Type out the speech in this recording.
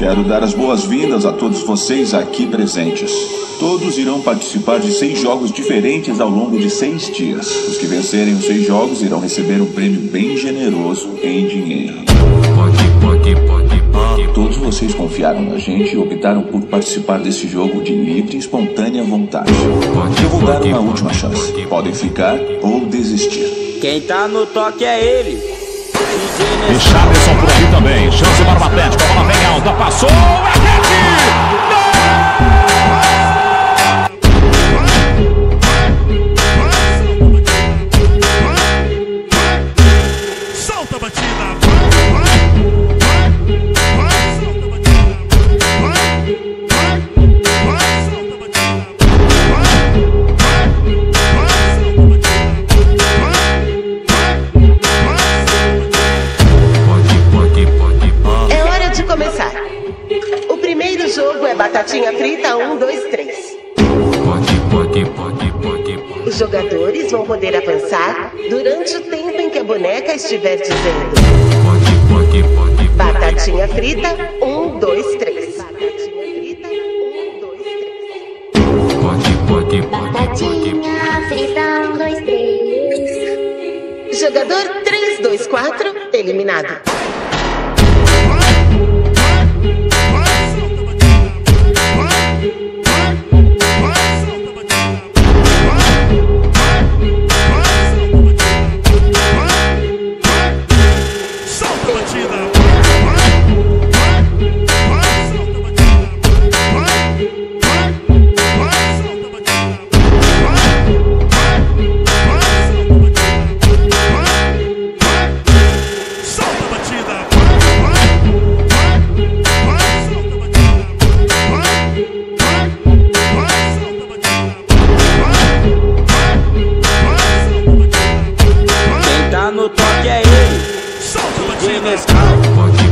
Quero dar as boas-vindas a todos vocês aqui presentes. Todos irão participar de seis jogos diferentes ao longo de seis dias. Os que vencerem os seis jogos irão receber um prêmio bem generoso em dinheiro. Pode, pode, pode, pode. Todos vocês confiaram na gente e optaram por participar desse jogo de livre e espontânea vontade. Eu vou dar uma última chance. Podem ficar ou desistir. Quem tá no toque é ele. E Charleson por ali também. Chance para o Atlético. Jogo é batatinha frita 1, 2, 3. Pode, pode, pode, pode, pode. Os jogadores vão poder avançar durante o tempo em que a boneca estiver dizendo Pode, pode, pode. batatinha frita 1, 2, 3. Batatinha frita 1, 2, 3. Pode, pode, pode, no toque é ele. Solta DJ batida.